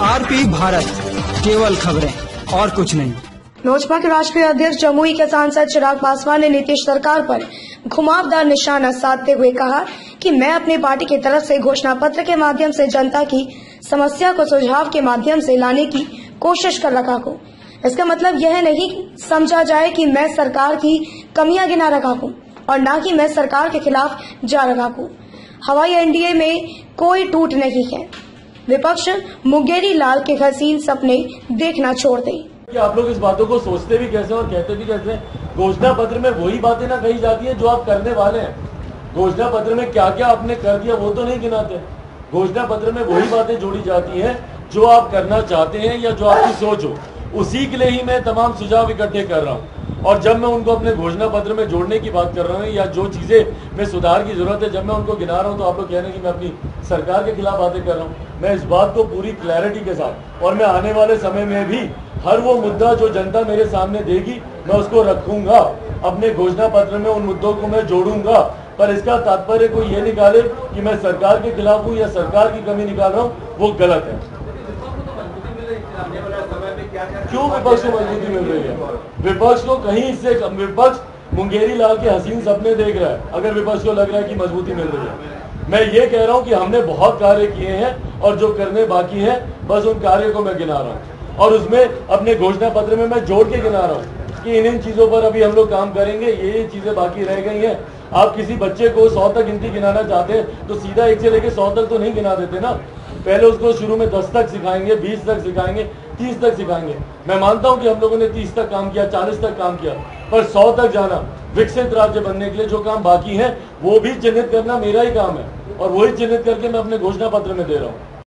RP Bharat, केवल खबरें, और कुछ नहीं। लोजपा के राष्ट्रीय अध्यक्ष जमुई के सांसद चिराग पासवान ने नीतीश सरकार पर घुमावदार निशाना साधते हुए कहा कि मैं अपनी पार्टी की तरफ़ से घोषणा पत्र के माध्यम से जनता की समस्या को सुझाव के माध्यम से लाने की कोशिश कर रखा हूँ। इसका मतलब यह नहीं समझा जाए कि मैं सरकार की कमियाँ गिना रखा हूँ। और न कि मैं सरकार के खिलाफ जा रहा हूँ। हवाई एनडीए में कोई टूट नहीं है। विपक्ष मुंगेरी लाल के हसीन सपने देखना छोड़ दे। आप लोग इस बातों को सोचते भी कैसे और कहते भी कैसे घोषणा पत्र में वही बातें ना कही जाती है जो आप करने वाले हैं। घोषणा पत्र में क्या क्या आपने कर दिया वो तो नहीं गिनाते। घोषणा पत्र में वही बातें जोड़ी जाती हैं जो आप करना चाहते हैं या जो आपकी सोच हो। उसी के लिए ही मैं तमाम सुझाव इकट्ठे कर रहा हूँ। और जब मैं उनको अपने घोषणा पत्र में जोड़ने की बात कर रहा हूँ या जो चीज़ें में सुधार की ज़रूरत है, जब मैं उनको गिना रहा हूँ तो आप लोग कह रहे हैं कि मैं अपनी सरकार के खिलाफ बातें कर रहा हूँ। मैं इस बात को पूरी क्लैरिटी के साथ और मैं आने वाले समय में भी हर वो मुद्दा जो जनता मेरे सामने देगी, मैं उसको रखूँगा, अपने घोषणा पत्र में उन मुद्दों को मैं जोड़ूँगा। पर इसका तात्पर्य कोई ये निकाले कि मैं सरकार के खिलाफ हूँ या सरकार की कमी निकाल रहा हूँ, वो गलत है। क्यों विपक्ष को मजबूती मिल रही है? विपक्ष को कहीं से विपक्ष मुंगेरी लाल के हसीन सपने देख रहा है। अगर विपक्ष को लग रहा है कि मजबूती मिल रही है। मैं ये कह रहा हूँ कि हमने बहुत कार्य किए हैं और जो करने बाकी है, बस उन कार्यों को मैं गिना रहा हूँ। और उसमें अपने घोषणा पत्र में मैं जोड़ के गिना रहा हूँ कि इन इन चीज़ों पर अभी हम लोग काम करेंगे, ये ये चीज़ें बाकी रह गई हैं। आप किसी बच्चे को सौ तक गिनती गिनाना चाहते हैं तो सीधा एक से लेके सौ तक तो नहीं गिना देते ना। पहले उसको शुरू में दस तक सिखाएँगे, बीस तक सिखाएँगे तीस तक सिखाएँगे। मैं मानता हूँ कि हम लोगों ने तीस तक काम किया, चालीस तक काम किया, पर सौ तक जाना, विकसित राज्य बनने के लिए जो काम बाकी है, वो भी चिन्हित करना मेरा ही काम है, और वही चिन्हित करके मैं अपने घोषणा पत्र में दे रहा हूँ।